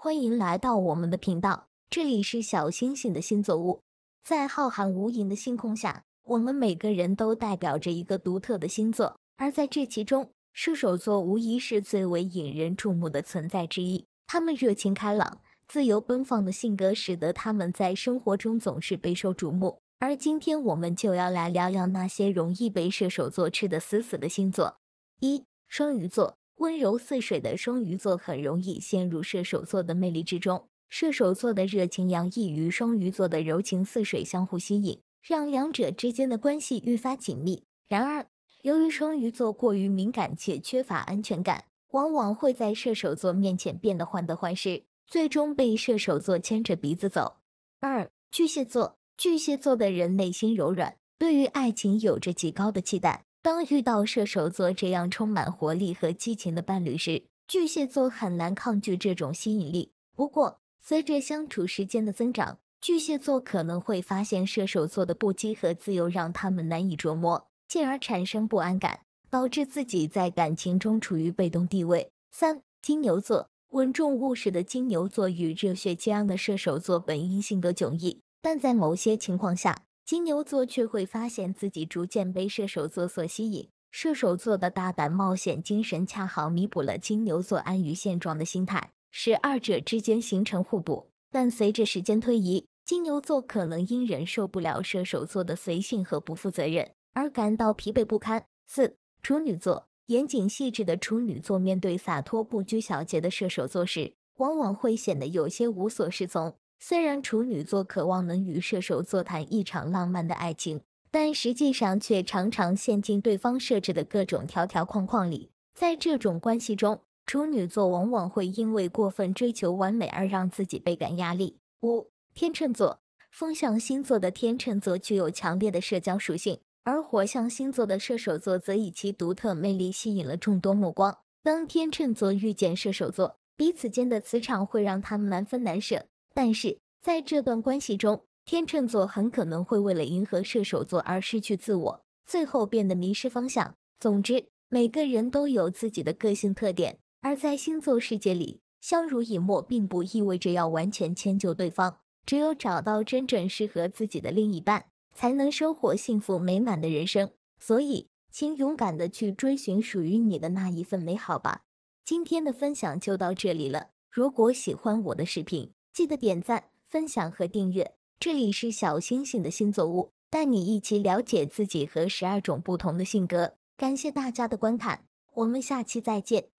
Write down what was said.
欢迎来到我们的频道，这里是小星星的星座屋。在浩瀚无垠的星空下，我们每个人都代表着一个独特的星座，而在这其中，射手座无疑是最为引人注目的存在之一。他们热情开朗、自由奔放的性格，使得他们在生活中总是备受瞩目。而今天，我们就要来聊聊那些容易被射手座吃得死死的星座。一、双鱼座。温柔似水的双鱼座很容易陷入射手座的魅力之中，射手座的热情洋溢与双鱼座的柔情似水相互吸引，让两者之间的关系愈发紧密。然而，由于双鱼座过于敏感且缺乏安全感，往往会在射手座面前变得患得患失，最终被射手座牵着鼻子走。二、巨蟹座，巨蟹座的人内心柔软，对于爱情有着极高的期待。当遇到射手座这样充满活力和激情的伴侣时，巨蟹座很难抗拒这种吸引力。不过，随着相处时间的增长，巨蟹座可能会发现射手座的不羁和自由让他们难以琢磨，进而产生不安感，导致自己在感情中处于被动地位。三、金牛座，稳重务实的金牛座与热血激昂的射手座本应性格迥异，但在某些情况下。金牛座却会发现自己逐渐被射手座所吸引，射手座的大胆冒险精神恰好弥补了金牛座安于现状的心态，使二者之间形成互补。但随着时间推移，金牛座可能因忍受不了射手座的随性和不负责任而感到疲惫不堪。四、处女座，严谨细致的处女座面对洒脱不拘小节的射手座时，往往会显得有些无所适从。虽然处女座渴望能与射手座谈一场浪漫的爱情，但实际上却常常陷进对方设置的各种条条框框里。在这种关系中，处女座往往会因为过分追求完美而让自己倍感压力。五、天秤座，风象星座的天秤座具有强烈的社交属性，而火象星座的射手座则以其独特魅力吸引了众多目光。当天秤座遇见射手座，彼此间的磁场会让他们难分难舍。但是在这段关系中，天秤座很可能会为了迎合射手座而失去自我，最后变得迷失方向。总之，每个人都有自己的个性特点，而在星座世界里，相濡以沫并不意味着要完全迁就对方。只有找到真正适合自己的另一半，才能收获幸福美满的人生。所以，请勇敢的去追寻属于你的那一份美好吧。今天的分享就到这里了。如果喜欢我的视频，记得点赞、分享和订阅。这里是小星星的新作物，带你一起了解自己和十二种不同的性格。感谢大家的观看，我们下期再见。